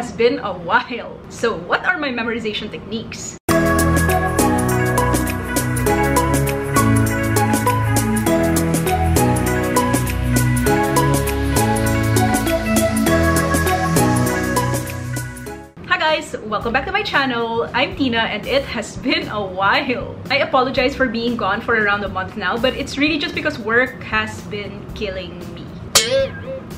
has been a while. So what are my memorization techniques? Hi guys! Welcome back to my channel. I'm Tina and it has been a while. I apologize for being gone for around a month now, but it's really just because work has been killing me.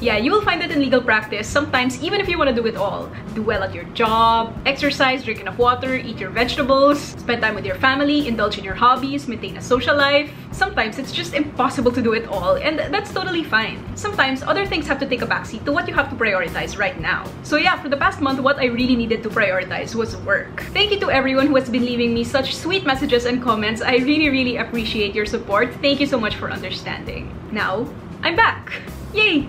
Yeah, you will find that in legal practice, sometimes even if you want to do it all, do well at your job, exercise, drink enough water, eat your vegetables, spend time with your family, indulge in your hobbies, maintain a social life, sometimes it's just impossible to do it all and that's totally fine. Sometimes other things have to take a backseat to what you have to prioritize right now. So yeah, for the past month, what I really needed to prioritize was work. Thank you to everyone who has been leaving me such sweet messages and comments. I really, really appreciate your support. Thank you so much for understanding. Now, I'm back! Yay!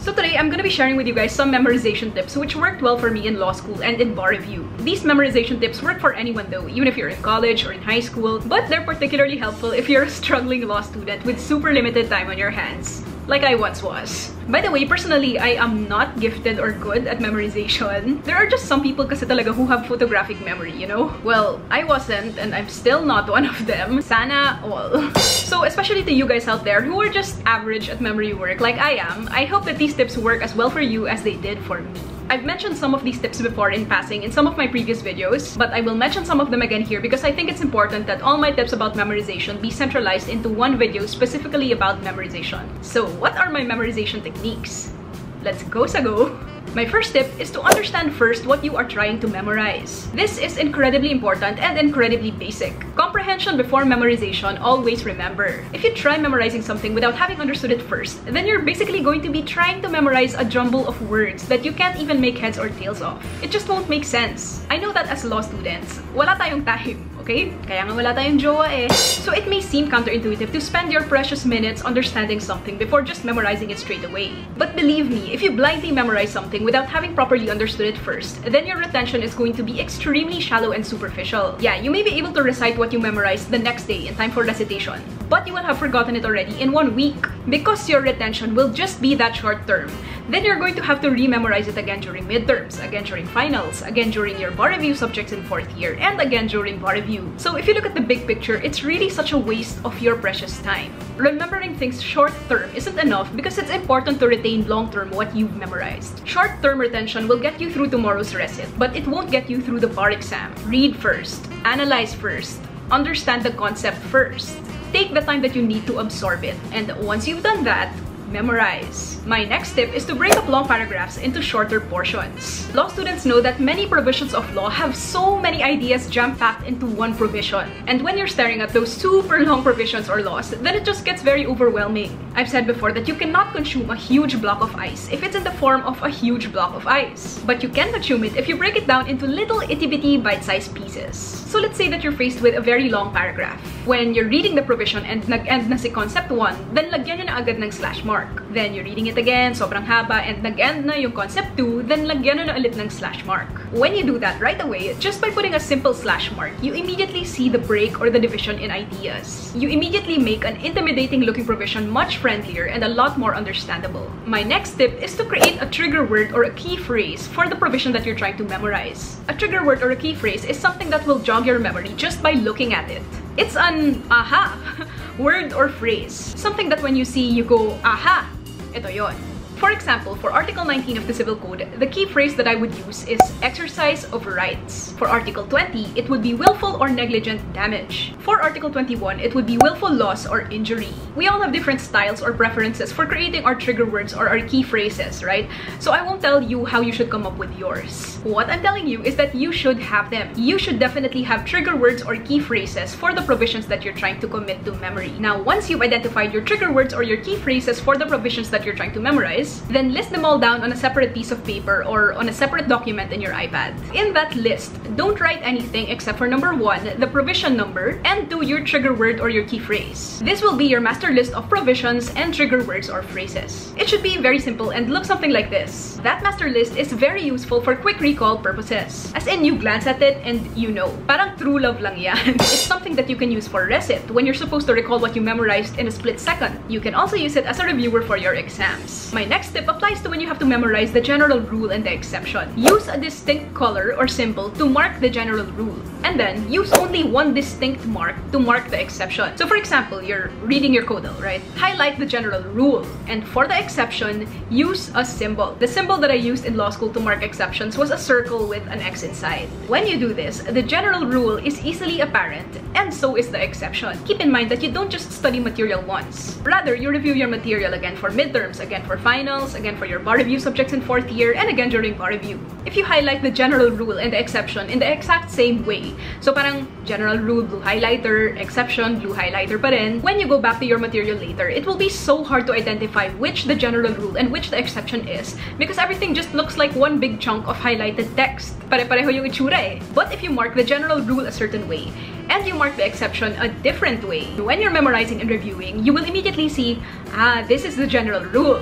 So today, I'm gonna be sharing with you guys some memorization tips which worked well for me in law school and in bar review. These memorization tips work for anyone though, even if you're in college or in high school, but they're particularly helpful if you're a struggling law student with super limited time on your hands like I once was. By the way, personally, I am not gifted or good at memorization. There are just some people kasi talaga who have photographic memory, you know? Well, I wasn't and I'm still not one of them. Sana all. So especially to you guys out there who are just average at memory work like I am, I hope that these tips work as well for you as they did for me. I've mentioned some of these tips before in passing in some of my previous videos, but I will mention some of them again here because I think it's important that all my tips about memorization be centralized into one video specifically about memorization. So what are my memorization techniques? Let's go sa go! My first tip is to understand first what you are trying to memorize. This is incredibly important and incredibly basic. Comprehension before memorization, always remember. If you try memorizing something without having understood it first, then you're basically going to be trying to memorize a jumble of words that you can't even make heads or tails of. It just won't make sense. I know that as law students, wala tayong time okay? Kaya nga wala tayong jowa eh. So it may seem counterintuitive to spend your precious minutes understanding something before just memorizing it straight away. But believe me, if you blindly memorize something without having properly understood it first, then your retention is going to be extremely shallow and superficial. Yeah, you may be able to recite what you memorized the next day in time for recitation, but you will have forgotten it already in one week because your retention will just be that short term. Then you're going to have to re-memorize it again during midterms, again during finals, again during your bar review subjects in fourth year, and again during bar review. So if you look at the big picture, it's really such a waste of your precious time. Remembering things short term isn't enough because it's important to retain long term what you've memorized. Short term retention will get you through tomorrow's recit, but it won't get you through the bar exam. Read first, analyze first, understand the concept first. Take the time that you need to absorb it. And once you've done that, memorize. My next tip is to break up long paragraphs into shorter portions. Law students know that many provisions of law have so many ideas jam-packed into one provision. And when you're staring at those super long provisions or laws, then it just gets very overwhelming. I've said before that you cannot consume a huge block of ice if it's in the form of a huge block of ice. But you can consume it if you break it down into little itty-bitty bite-sized pieces. So let's say that you're faced with a very long paragraph. When you're reading the provision and nag-end na si concept 1, then lagyan nyo na agad ng slash mark. Then, you're reading it again, sobrang haba, and nag-end na yung concept 2, then lagyan na ulit ng slash mark. When you do that right away, just by putting a simple slash mark, you immediately see the break or the division in ideas. You immediately make an intimidating looking provision much friendlier and a lot more understandable. My next tip is to create a trigger word or a key phrase for the provision that you're trying to memorize. A trigger word or a key phrase is something that will jog your memory just by looking at it. It's an aha word or phrase. Something that when you see, you go, aha, えっと、用意。For example, for Article 19 of the Civil Code, the key phrase that I would use is exercise of rights. For Article 20, it would be willful or negligent damage. For Article 21, it would be willful loss or injury. We all have different styles or preferences for creating our trigger words or our key phrases, right? So I won't tell you how you should come up with yours. What I'm telling you is that you should have them. You should definitely have trigger words or key phrases for the provisions that you're trying to commit to memory. Now, once you've identified your trigger words or your key phrases for the provisions that you're trying to memorize, then list them all down on a separate piece of paper or on a separate document in your iPad. In that list, don't write anything except for number one, the provision number, and two, your trigger word or your key phrase. This will be your master list of provisions and trigger words or phrases. It should be very simple and look something like this. That master list is very useful for quick recall purposes. As in, you glance at it and you know. Parang true love lang yan. it's something that you can use for recit when you're supposed to recall what you memorized in a split second. You can also use it as a reviewer for your exams. My next next tip applies to when you have to memorize the general rule and the exception. Use a distinct color or symbol to mark the general rule, and then use only one distinct mark to mark the exception. So for example, you're reading your codal, right? Highlight the general rule, and for the exception, use a symbol. The symbol that I used in law school to mark exceptions was a circle with an X inside. When you do this, the general rule is easily apparent, and so is the exception. Keep in mind that you don't just study material once. Rather, you review your material again for midterms, again for finals, again for your bar review subjects in fourth year, and again during bar review. If you highlight the general rule and the exception in the exact same way, so parang general rule, blue highlighter, exception, blue highlighter pa rin, when you go back to your material later, it will be so hard to identify which the general rule and which the exception is because everything just looks like one big chunk of highlighted text. Pare-pareho yung itsura eh. But if you mark the general rule a certain way, and you mark the exception a different way. When you're memorizing and reviewing, you will immediately see, ah, this is the general rule.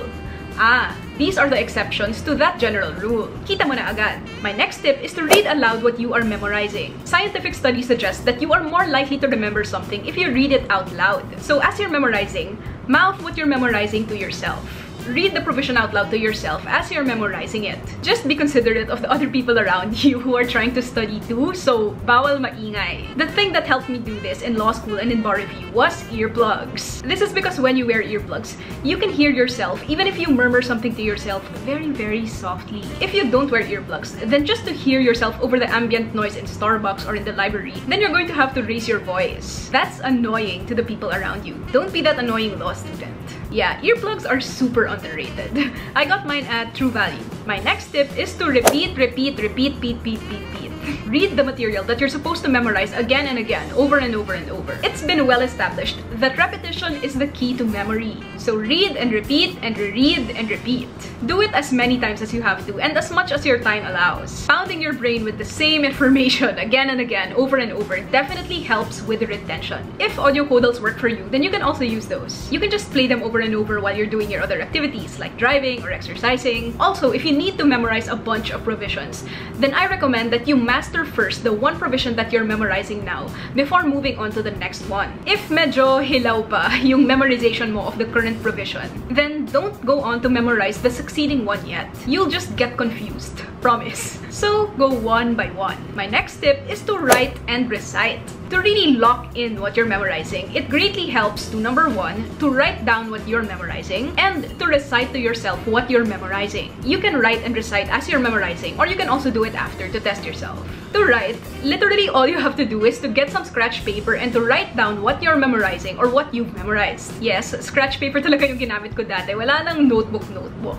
Ah, these are the exceptions to that general rule. Kita mo na agad. My next tip is to read aloud what you are memorizing. Scientific studies suggest that you are more likely to remember something if you read it out loud. So as you're memorizing, mouth what you're memorizing to yourself read the provision out loud to yourself as you're memorizing it. Just be considerate of the other people around you who are trying to study too, so bawal maingay. The thing that helped me do this in law school and in bar review was earplugs. This is because when you wear earplugs, you can hear yourself even if you murmur something to yourself very, very softly. If you don't wear earplugs, then just to hear yourself over the ambient noise in Starbucks or in the library, then you're going to have to raise your voice. That's annoying to the people around you. Don't be that annoying law student. Yeah, earplugs are super underrated. I got mine at True Value. My next tip is to repeat, repeat, repeat, repeat, repeat, repeat. Read the material that you're supposed to memorize again and again, over and over and over. It's been well established that repetition is the key to memory. So read and repeat and reread and repeat. Do it as many times as you have to and as much as your time allows. Pounding your brain with the same information again and again, over and over, definitely helps with retention. If audio codals work for you, then you can also use those. You can just play them over and over while you're doing your other activities like driving or exercising. Also, if you need to memorize a bunch of provisions, then I recommend that you master first the one provision that you're memorizing now before moving on to the next one. If medyo hilaw pa yung memorization mo of the current provision, then don't go on to memorize the succeeding one yet. You'll just get confused. Promise. So go one by one. My next tip is to write and recite. To really lock in what you're memorizing, it greatly helps to number one, to write down what you're memorizing and to recite to yourself what you're memorizing. You can write and recite as you're memorizing or you can also do it after to test yourself. To write, literally all you have to do is to get some scratch paper and to write down what you're memorizing or what you've memorized. Yes, scratch paper talaga yung ginamit ko dati. Wala nang notebook-notebook.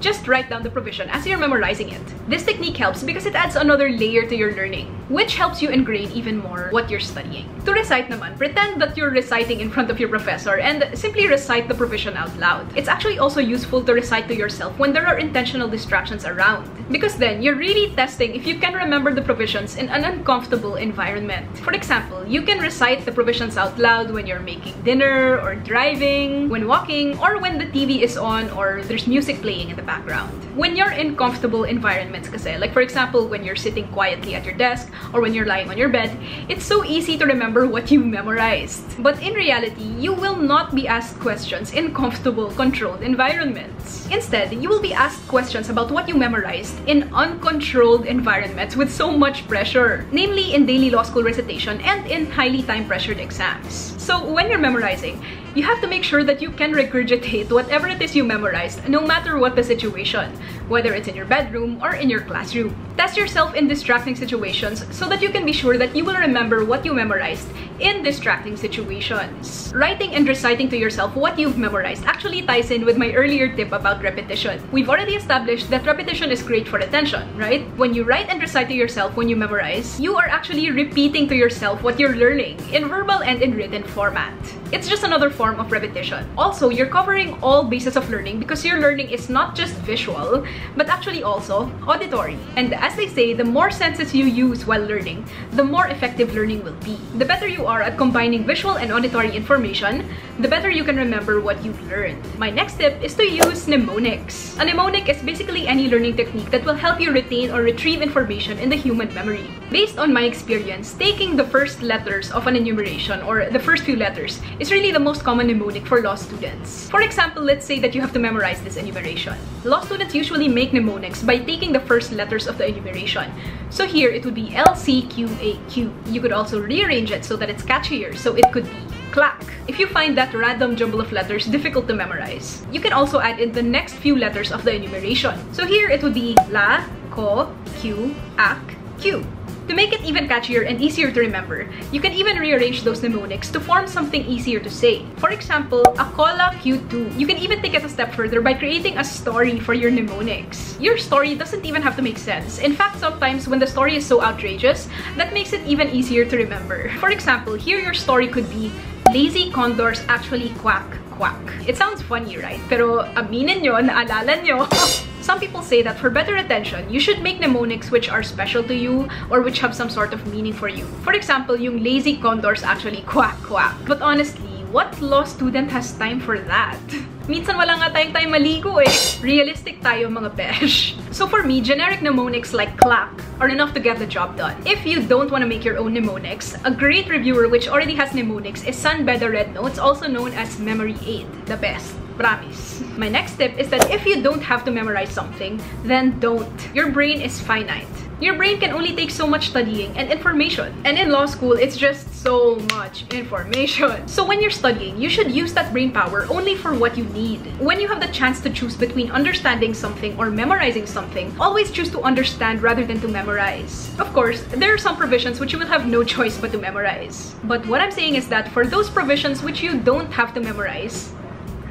Just write down the provision as you're memorizing it. This technique helps because it adds another layer to your learning, which helps you ingrain even more what you're studying. To recite naman, pretend that you're reciting in front of your professor and simply recite the provision out loud. It's actually also useful to recite to yourself when there are intentional distractions around, because then you're really testing if you can remember the provisions in an uncomfortable environment. For example, you can recite the provisions out loud when you're making dinner or driving, when walking, or when the TV is on or there's music playing in the background. When you're in comfortable environments kasi, like for example, when you're sitting quietly at your desk or when you're lying on your bed, it's so easy to remember what you memorized. But in reality, you will not be asked questions in comfortable, controlled environments. Instead, you will be asked questions about what you memorized in uncontrolled environments with so much pressure, namely in daily law school recitation and in highly time-pressured exams. So when you're memorizing, you have to make sure that you can regurgitate whatever it is you memorized, no matter what the situation, whether it's in your bedroom or in your classroom. Test yourself in distracting situations so that you can be sure that you will remember what you memorized in distracting situations. Writing and reciting to yourself what you've memorized actually ties in with my earlier tip about repetition. We've already established that repetition is great for attention, right? When you write and recite to yourself when you memorize, you are actually repeating to yourself what you're learning in verbal and in written format. It's just another form of repetition. Also, you're covering all bases of learning because your learning is not just visual, but actually also auditory. And as they say, the more senses you use while learning, the more effective learning will be. The better you are at combining visual and auditory information, the better you can remember what you've learned. My next tip is to use mnemonics. A mnemonic is basically any learning technique that will help you retain or retrieve information in the human memory. Based on my experience, taking the first letters of an enumeration or the first few letters is really the most common mnemonic for law students. For example, let's say that you have to memorize this enumeration. Law students usually make mnemonics by taking the first letters of the enumeration. So here, it would be LCQAQ. You could also rearrange it so that it's catchier, so it could be clack. If you find that random jumble of letters difficult to memorize, you can also add in the next few letters of the enumeration. So here, it would be La, Ko, Q, Ak, Q. To make it even catchier and easier to remember, you can even rearrange those mnemonics to form something easier to say. For example, Akola Q2. You can even take it a step further by creating a story for your mnemonics. Your story doesn't even have to make sense. In fact, sometimes when the story is so outrageous, that makes it even easier to remember. For example, here your story could be Lazy condors actually quack quack. It sounds funny, right? Pero aminin nyo, naalala nyo. Some people say that for better attention, you should make mnemonics which are special to you or which have some sort of meaning for you. For example, yung lazy condors actually quack quack. But honestly, what law student has time for that? Minsan wala nga tayong time maligo eh. Realistic tayo mga besh. So for me, generic mnemonics like clack are enough to get the job done. If you don't want to make your own mnemonics, a great reviewer which already has mnemonics is Sunbeda Red Notes, also known as Memory Aid, the best. Promise. My next tip is that if you don't have to memorize something, then don't. Your brain is finite. Your brain can only take so much studying and information. And in law school, it's just so much information. So when you're studying, you should use that brain power only for what you need. When you have the chance to choose between understanding something or memorizing something, always choose to understand rather than to memorize. Of course, there are some provisions which you will have no choice but to memorize. But what I'm saying is that for those provisions which you don't have to memorize,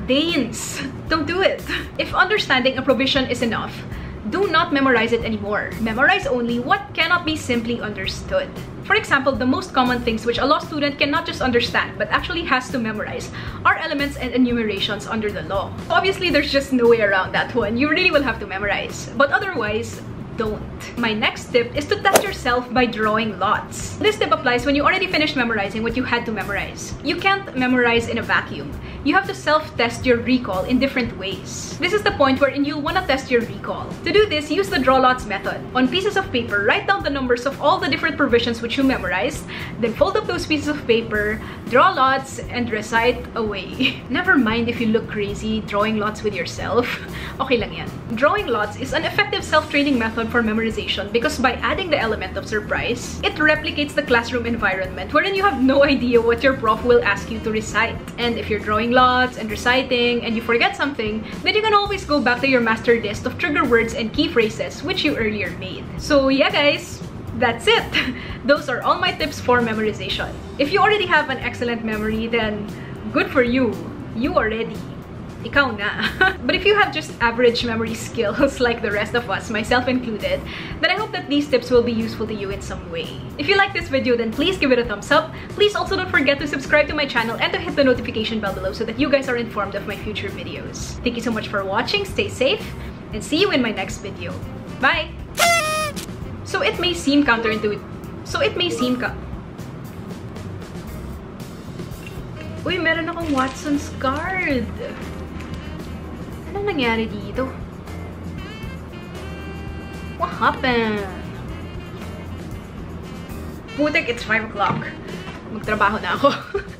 Danes, don't do it. If understanding a provision is enough, do not memorize it anymore. Memorize only what cannot be simply understood. For example, the most common things which a law student cannot just understand but actually has to memorize are elements and enumerations under the law. Obviously, there's just no way around that one. You really will have to memorize. But otherwise, don't. My next tip is to test yourself by drawing lots. This tip applies when you already finished memorizing what you had to memorize. You can't memorize in a vacuum. You have to self-test your recall in different ways. This is the point wherein you'll want to test your recall. To do this, use the draw lots method. On pieces of paper, write down the numbers of all the different provisions which you memorized, then fold up those pieces of paper, draw lots, and recite away. Never mind if you look crazy drawing lots with yourself. Okay lang yan. Drawing lots is an effective self-training method for memorization because by adding the element of surprise, it replicates the classroom environment wherein you have no idea what your prof will ask you to recite. And if you're drawing lots and reciting and you forget something, then you can always go back to your master list of trigger words and key phrases which you earlier made. So yeah guys, that's it! Those are all my tips for memorization. If you already have an excellent memory, then good for you. You are ready ikaw na. but if you have just average memory skills like the rest of us, myself included, then I hope that these tips will be useful to you in some way. If you like this video, then please give it a thumbs up. Please also don't forget to subscribe to my channel and to hit the notification bell below so that you guys are informed of my future videos. Thank you so much for watching, stay safe, and see you in my next video. Bye! So it may seem counterintuitive. So it may seem ka Uy, meron akong Watson's card. Anong nangyari dito? What happened? Putek, it's 5 o'clock. Magtrabaho na ako.